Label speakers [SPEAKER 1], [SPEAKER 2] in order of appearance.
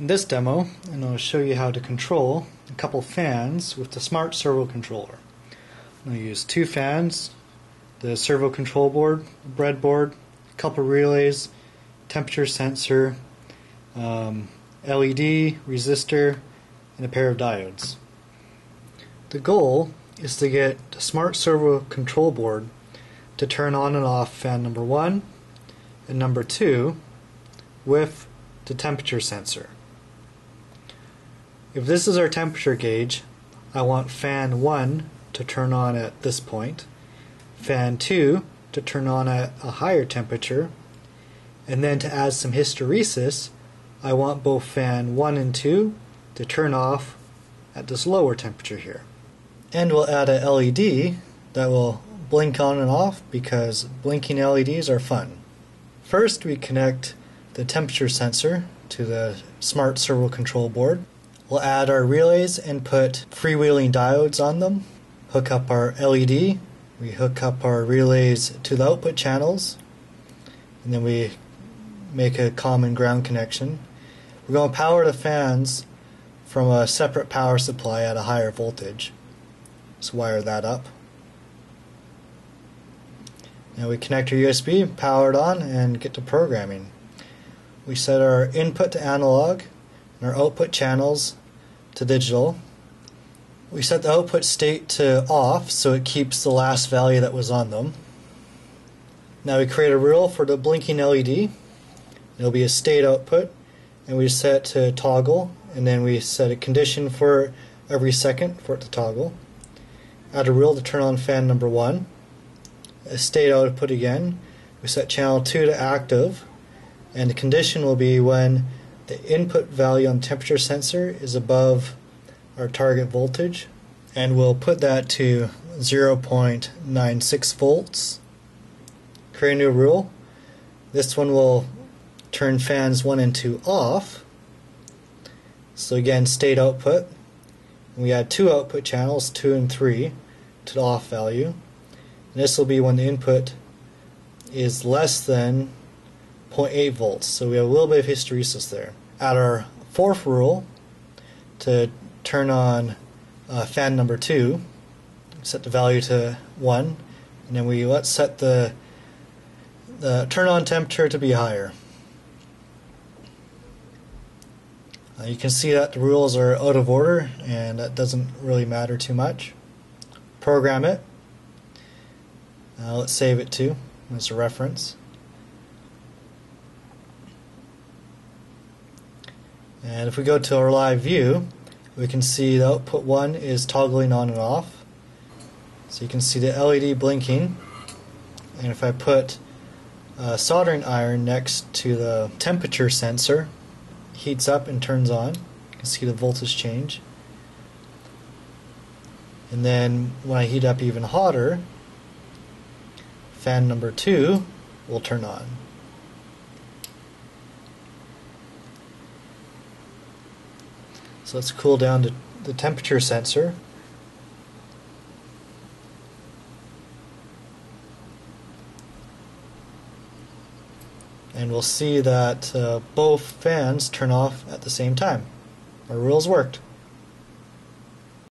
[SPEAKER 1] In this demo, I'm going to show you how to control a couple fans with the Smart Servo Controller. I'm going to use two fans, the servo control board, breadboard, a couple relays, temperature sensor, um, LED, resistor, and a pair of diodes. The goal is to get the Smart Servo Control Board to turn on and off fan number one and number two with the temperature sensor. If this is our temperature gauge, I want fan 1 to turn on at this point, fan 2 to turn on at a higher temperature, and then to add some hysteresis, I want both fan 1 and 2 to turn off at this lower temperature here. And we'll add a LED that will blink on and off because blinking LEDs are fun. First we connect the temperature sensor to the smart servo control board. We'll add our relays and put freewheeling diodes on them. Hook up our LED. We hook up our relays to the output channels. And then we make a common ground connection. We're going to power the fans from a separate power supply at a higher voltage. Let's wire that up. Now we connect our USB, power it on, and get to programming. We set our input to analog and our output channels to digital. We set the output state to off so it keeps the last value that was on them. Now we create a rule for the blinking LED. It'll be a state output and we set to toggle and then we set a condition for every second for it to toggle. Add a rule to turn on fan number one. A state output again. We set channel 2 to active and the condition will be when the input value on temperature sensor is above our target voltage and we'll put that to 0.96 volts. Create a new rule. This one will turn fans 1 and 2 off. So again state output. We add two output channels 2 and 3 to the off value. And this will be when the input is less than 0.8 volts. So we have a little bit of hysteresis there. Add our fourth rule to turn on uh, fan number two, set the value to 1, and then we let's set the, the turn on temperature to be higher. Uh, you can see that the rules are out of order and that doesn't really matter too much. Program it. Uh, let's save it too as a reference. And if we go to our live view, we can see the output 1 is toggling on and off. So you can see the LED blinking. And if I put a soldering iron next to the temperature sensor, heats up and turns on. You can see the voltage change. And then when I heat up even hotter, fan number 2 will turn on. So let's cool down to the temperature sensor. And we'll see that uh, both fans turn off at the same time. Our rules worked.